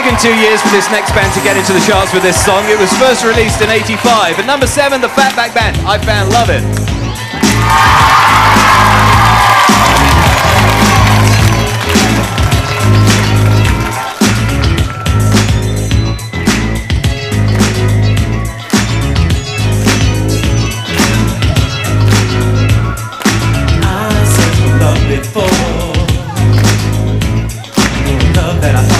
taken two years for this next band to get into the charts with this song. It was first released in 85. At number seven, the Fatback Band, I Found Lovin'. change that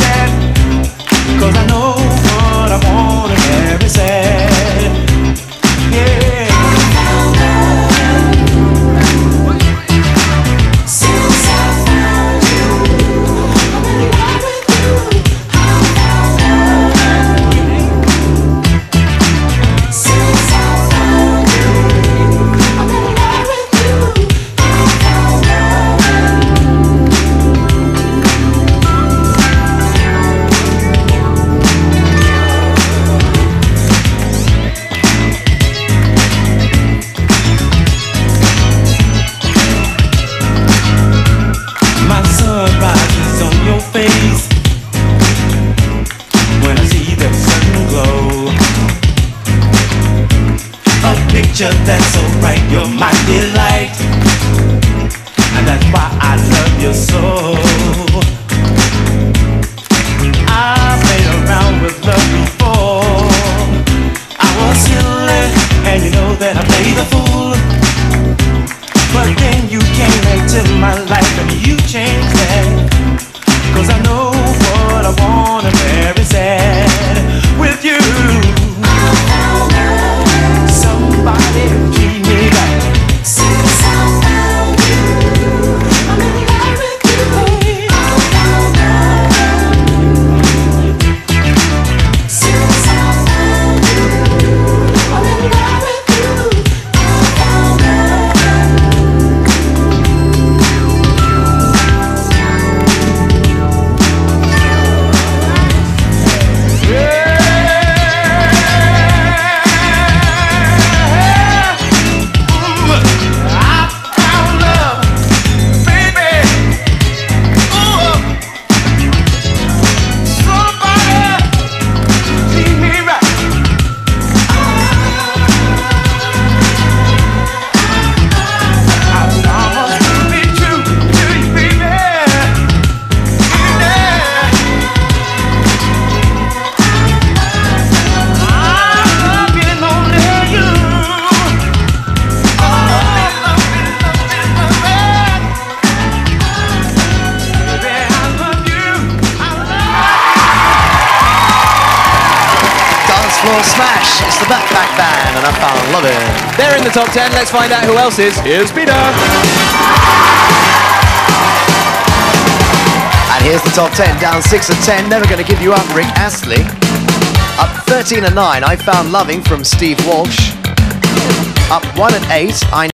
that's so bright, you're my delight. And that's why I love you so. I played around with love before. I was silly And you know that I played the fool. But then you came into my life and you floor smash. It's the Fatback Band, and I found Lovin'. They're in the top 10. Let's find out who else is. Here's Peter. And here's the top 10. Down 6 and 10. Never going to give you up, Rick Astley. Up 13 and 9. I found loving from Steve Walsh. Up 1 and 8. I